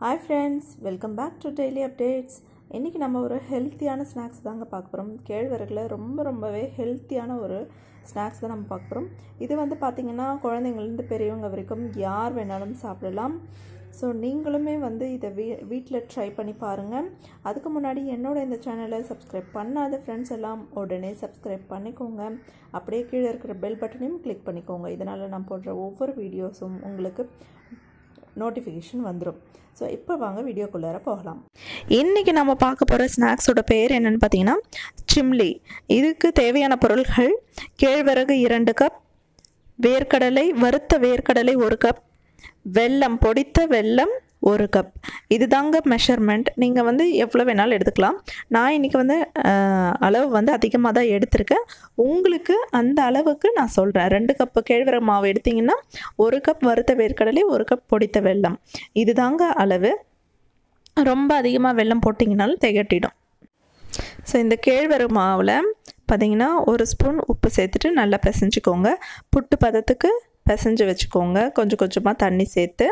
Hi friends welcome back to daily updates இன்றைக்கி நம்ம ஒரு ஹெல்த்தியான ஸ்நாக்ஸ் தாங்க பார்க்க போகிறோம் கேழ்வரகில் ரொம்ப ரொம்பவே ஹெல்த்தியான ஒரு ஸ்நாக்ஸ் தான் நம்ம பார்க்க போகிறோம் இது வந்து பார்த்திங்கன்னா குழந்தைங்கள்லேருந்து பெரியவங்க வரைக்கும் யார் வேணாலும் சாப்பிடலாம். ஸோ நீங்களுமே வந்து இதை வீ வீட்டில் ட்ரை பண்ணி பாருங்கள் அதுக்கு முன்னாடி என்னோட இந்த சேனலை சப்ஸ்கிரைப் பண்ணாத ஃப்ரெண்ட்ஸ் எல்லாம் உடனே சப்ஸ்கிரைப் பண்ணிக்கோங்க. அப்படியே கீழே இருக்கிற பெல் பட்டனையும் கிளிக் பண்ணிக்கோங்க. இதனால் நான் போடுற ஒவ்வொரு வீடியோஸும் உங்களுக்கு நோட்டிஃபிகேஷன் வந்துடும் ஸோ இப்போ வாங்க வீடியோக்குள்ளார போகலாம். இன்றைக்கி நம்ம பார்க்க போகிற ஸ்நாக்ஸோட பேர் என்னென்னு பார்த்தீங்கன்னா சிம்லி. இதுக்கு தேவையான பொருள்கள் கேழ்வரகு இரண்டு கப் வேர்க்கடலை வறுத்த வேர்க்கடலை ஒரு கப் வெல்லம் பொடித்த வெல்லம் ஒரு கப் இது தாங்க மெஷர்மெண்ட் நீங்கள் வந்து எவ்வளோ வேணாலும் எடுத்துக்கலாம். நான் இன்றைக்கி வந்து அளவு வந்து அதிகமாக தான் எடுத்திருக்கேன். உங்களுக்கு அந்த அளவுக்கு நான் சொல்கிறேன் ரெண்டு கப்பு கேழ்வரகு மாவு எடுத்திங்கன்னா ஒரு கப் வறுத்த வேர்க்கடலை ஒரு கப் பொடித்த வெல்லம். இது தாங்க அளவு. ரொம்ப அதிகமாக வெல்லம் போட்டிங்கனாலும் திகட்டிடும். ஸோ இந்த கேழ்வரகு மாவில் பார்த்திங்கன்னா ஒரு ஸ்பூன் உப்பு சேர்த்துட்டு நல்லா பிசைஞ்சிக்கோங்க. புட்டு பதத்துக்கு பிசைஞ்சு வச்சுக்கோங்க. கொஞ்சம் கொஞ்சமாக தண்ணி சேர்த்து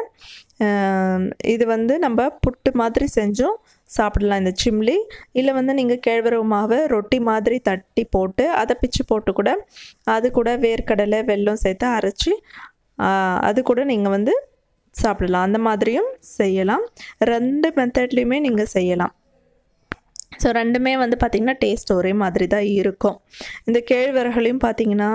இது வந்து நம்ம புட்டு மாதிரி செஞ்சும் சாப்பிடலாம் இந்த சிம்லி. இல்லை வந்து நீங்கள் கேழ்வரவு மாவை ரொட்டி மாதிரி தட்டி போட்டு அதை பிச்சு போட்டு கூட அது கூட வேர்க்கடலை வெல்லம் சேர்த்து அரைச்சி அது கூட நீங்கள் வந்து சாப்பிடலாம். அந்த மாதிரியும் செய்யலாம். ரெண்டு மெத்தட்லேயுமே நீங்கள் செய்யலாம். ஸோ ரெண்டுமே வந்து பார்த்திங்கன்னா டேஸ்ட் ஒரே மாதிரி தான் இருக்கும். இந்த கேழ்வரகுலையும் பார்த்திங்கன்னா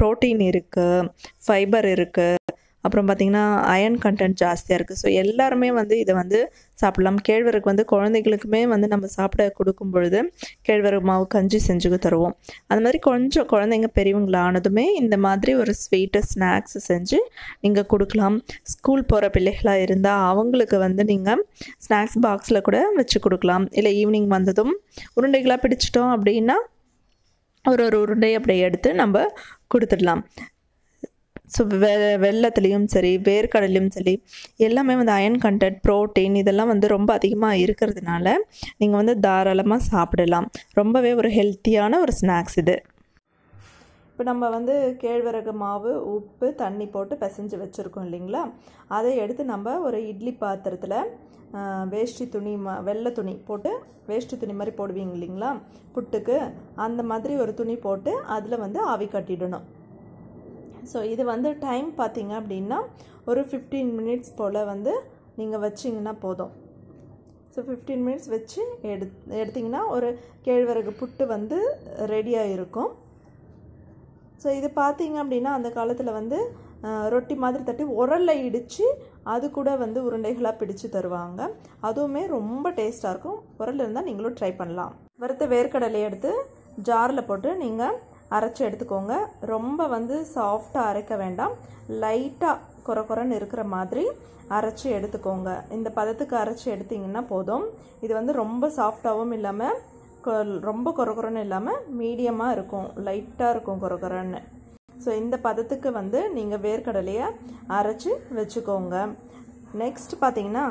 ப்ரோட்டீன் இருக்குது ஃபைபர் இருக்குது அப்புறம் பார்த்திங்கன்னா அயன் கண்டென்ட் ஜாஸ்தியாக இருக்குது ஸோ எல்லாருமே வந்து இதை வந்து சாப்பிடலாம். கேழ்வரகு வந்து குழந்தைகளுக்குமே வந்து நம்ம சாப்பிட கொடுக்கும் பொழுது கேழ்வரகு மாவு கஞ்சி செஞ்சு தருவோம். அந்த மாதிரி கொஞ்சம் குழந்தைங்க பெரியவங்களானதுமே இந்த மாதிரி ஒரு ஸ்வீட்டு ஸ்நாக்ஸ் செஞ்சு நீங்கள் கொடுக்கலாம். ஸ்கூல் போகிற பிள்ளைகளாக இருந்தால் அவங்களுக்கு வந்து நீங்கள் ஸ்நாக்ஸ் பாக்ஸில் கூட வச்சு கொடுக்கலாம். இல்லை ஈவினிங் வந்ததும் உருண்டைகளாக பிடிச்சிட்டோம் அப்படின்னா ஒரு ஒரு உருண்டை அப்படியே எடுத்து நம்ம கொடுத்துடலாம். ஸோ வெ வெள்ளத்துலேயும் சரி வேர்க்கடலையும் சரி எல்லாமே வந்து அயன் கண்டென்ட் ப்ரோட்டீன் இதெல்லாம் வந்து ரொம்ப அதிகமாக இருக்கிறதுனால நீங்கள் வந்து தாராளமாக சாப்பிடலாம். ரொம்பவே ஒரு ஹெல்த்தியான ஒரு ஸ்நாக்ஸ் இது. இப்போ நம்ம வந்து கேழ்வரகு மாவு உப்பு தண்ணி போட்டு பிசைஞ்சு வச்சுருக்கோம் இல்லைங்களா? அதை எடுத்து நம்ம ஒரு இட்லி பாத்திரத்தில் வேஷ்டி துணி ம வெள்ளை துணி போட்டு வேஷ்டி துணி மாதிரி போடுவீங்க இல்லைங்களா? புட்டுக்கு அந்த மாதிரி ஒரு துணி போட்டு அதில் வந்து ஆவி கட்டிடணும். ஸோ இது வந்து டைம் பார்த்தீங்க அப்படின்னா ஒரு ஃபிஃப்டீன் மினிட்ஸ் போல் வந்து நீங்கள் வச்சிங்கன்னா போதும். ஸோ ஃபிஃப்டீன் மினிட்ஸ் வச்சு எடு எடுத்திங்கன்னா ஒரு கேழ்வரகு புட்டு வந்து ரெடியாக இருக்கும் ஸோ இது பார்த்தீங்க அப்படின்னா அந்த காலத்தில் வந்து ரொட்டி மாதிரி தட்டி உரலில் இடித்து அது கூட வந்து உருண்டைகளாக பிடிச்சு தருவாங்க. அதுவுமே ரொம்ப டேஸ்ட்டாக இருக்கும். உரல் இருந்தால் நீங்களும் ட்ரை பண்ணலாம். வறுத்த வேர்க்கடலை எடுத்து ஜாரில் போட்டு நீங்கள் அரைச்சி எடுத்துக்கோங்க. ரொம்ப வந்து சாஃப்டாக அரைக்க வேண்டாம். லைட்டாக குறை குறைன்னு இருக்கிற மாதிரி அரைச்சி எடுத்துக்கோங்க. இந்த பதத்துக்கு அரைச்சி எடுத்திங்கன்னா போதும். இது வந்து ரொம்ப சாஃப்டாகவும் இல்லாமல் ரொம்ப குறை குறைன்னு இல்லாமல் மீடியமாக இருக்கும். லைட்டாக இருக்கும் குறை குறைன்னு ஸோ இந்த பதத்துக்கு வந்து நீங்கள் வேர்க்கடலையை அரைச்சி வச்சுக்கோங்க. நெக்ஸ்ட் பார்த்தீங்கன்னா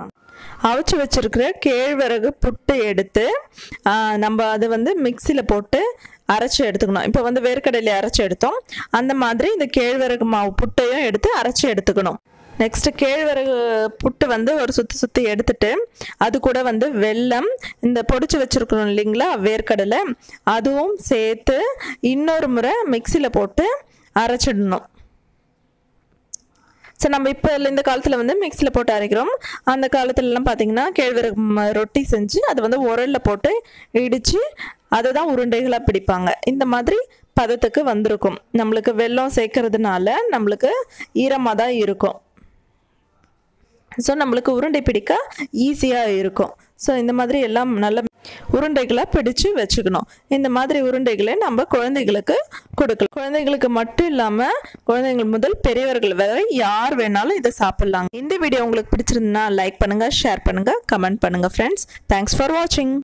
அவிச்சு வச்சுருக்கிற கேழ்வரகு புட்டு எடுத்து நம்ம அதை வந்து மிக்சியில் போட்டு அரைச்சி எடுத்துக்கணும். இப்போ வந்து வேர்க்கடலை அரைச்சி எடுத்தோம். அந்த மாதிரி இந்த கேழ்வரகு மாவு புட்டையும் எடுத்து அரைச்சி எடுத்துக்கணும். நெக்ஸ்ட் கேழ்வரகு புட்டு வந்து ஒரு சுற்றி சுற்றி எடுத்துட்டு அது கூட வந்து வெல்லம் இந்த பொடிச்சு வச்சுருக்கணும் இல்லைங்களா வேர்க்கடலை அதுவும் சேர்த்து இன்னொரு முறை மிக்சியில் போட்டு அரைச்சிடணும். ஸோ நம்ம இப்போ இந்த காலத்தில் வந்து மிக்சியில் போட்டு அரைக்கிறோம். அந்த காலத்துலலாம் பார்த்தீங்கன்னா கேழ்வரகு ரொட்டி செஞ்சு அதை வந்து உரலில் போட்டு இடித்து அதை தான் உருண்டைகளாக பிடிப்பாங்க. இந்த மாதிரி பதத்துக்கு வந்திருக்கும். நம்மளுக்கு வெல்லம் சேர்க்கறதுனால நம்மளுக்கு ஈரமாக தான் இருக்கும். ஸோ நம்மளுக்கு உருண்டை பிடிக்க ஈஸியாக இருக்கும். ஸோ இந்த மாதிரி எல்லாம் நல்ல உருண்டைகளை பிடிச்சு வச்சுக்கணும். இந்த மாதிரி உருண்டைகளை நம்ம குழந்தைகளுக்கு கொடுக்கலாம். குழந்தைகளுக்கு மட்டும் இல்லாமல் குழந்தைகள் முதல் பெரியவர்கள் வரை யார் வேணாலும் இதை சாப்பிட்லாங்க. இந்த வீடியோ உங்களுக்கு பிடிச்சிருந்தா லைக் பண்ணுங்கள் ஷேர் பண்ணுங்கள் கமெண்ட் பண்ணுங்கள் ஃப்ரெண்ட்ஸ் தேங்க்ஸ் ஃபார் வாட்சிங்